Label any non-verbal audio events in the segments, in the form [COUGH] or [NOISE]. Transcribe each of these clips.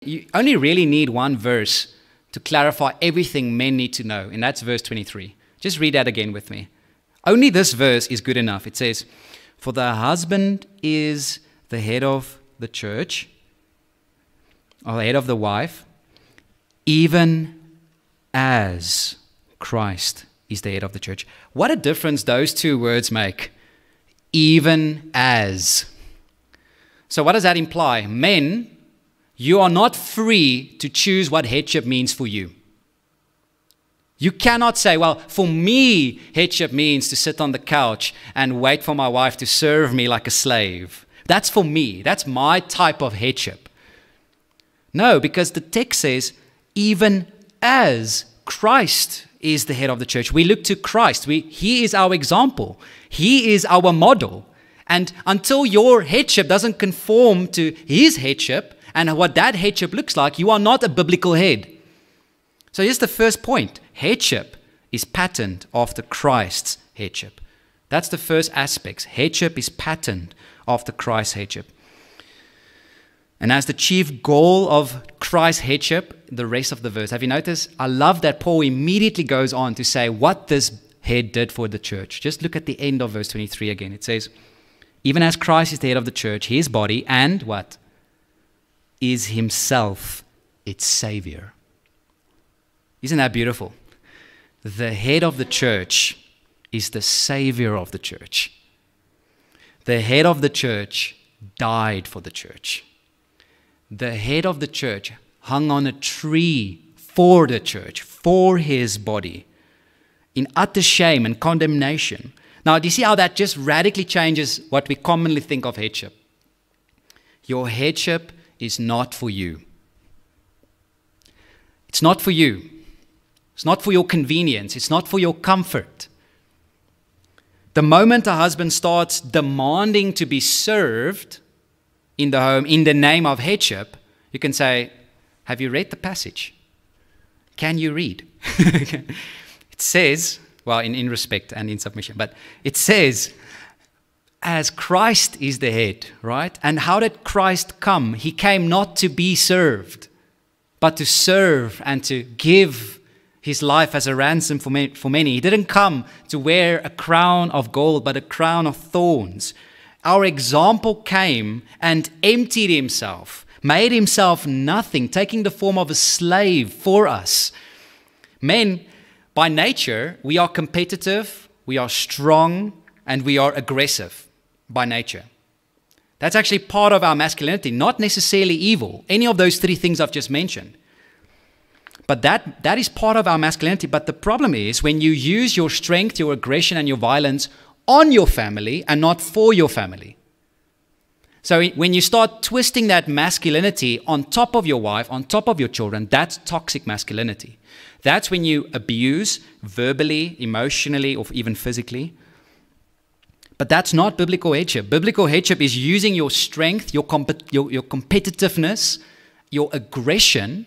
You only really need one verse to clarify everything men need to know, and that's verse 23. Just read that again with me. Only this verse is good enough. It says, For the husband is the head of the church, or the head of the wife, even as Christ is the head of the church. What a difference those two words make. Even as. So, what does that imply? Men, you are not free to choose what headship means for you. You cannot say, well, for me, headship means to sit on the couch and wait for my wife to serve me like a slave. That's for me. That's my type of headship. No, because the text says, even as Christ is the head of the church, we look to Christ. We, he is our example, He is our model. And until your headship doesn't conform to His headship and what that headship looks like, you are not a biblical head. So here's the first point headship is patterned after Christ's headship. That's the first aspect. Headship is patterned after Christ's headship. And as the chief goal of Christ's headship, the rest of the verse, have you noticed? I love that Paul immediately goes on to say what this head did for the church. Just look at the end of verse 23 again. It says, Even as Christ is the head of the church, his body, and what? Is himself its Savior. Isn't that beautiful? The head of the church is the Savior of the church. The head of the church died for the church the head of the church hung on a tree for the church, for his body, in utter shame and condemnation. Now, do you see how that just radically changes what we commonly think of headship? Your headship is not for you. It's not for you. It's not for your convenience. It's not for your comfort. The moment a husband starts demanding to be served, in the home in the name of headship, you can say, Have you read the passage? Can you read? [LAUGHS] it says, well, in, in respect and in submission, but it says, as Christ is the head, right? And how did Christ come? He came not to be served, but to serve and to give his life as a ransom for many. He didn't come to wear a crown of gold, but a crown of thorns our example came and emptied himself, made himself nothing, taking the form of a slave for us. Men, by nature, we are competitive, we are strong, and we are aggressive by nature. That's actually part of our masculinity, not necessarily evil, any of those three things I've just mentioned. But that, that is part of our masculinity. But the problem is when you use your strength, your aggression, and your violence on your family and not for your family. So when you start twisting that masculinity on top of your wife, on top of your children, that's toxic masculinity. That's when you abuse verbally, emotionally, or even physically. But that's not biblical headship. Biblical headship is using your strength, your, comp- your, your competitiveness, your aggression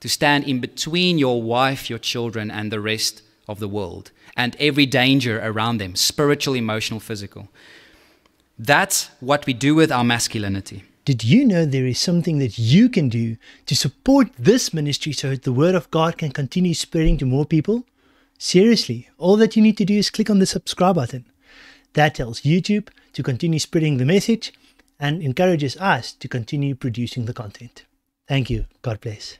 to stand in between your wife, your children, and the rest of the world and every danger around them spiritual, emotional, physical. That's what we do with our masculinity. Did you know there is something that you can do to support this ministry so that the word of God can continue spreading to more people? Seriously, all that you need to do is click on the subscribe button. That tells YouTube to continue spreading the message and encourages us to continue producing the content. Thank you. God bless.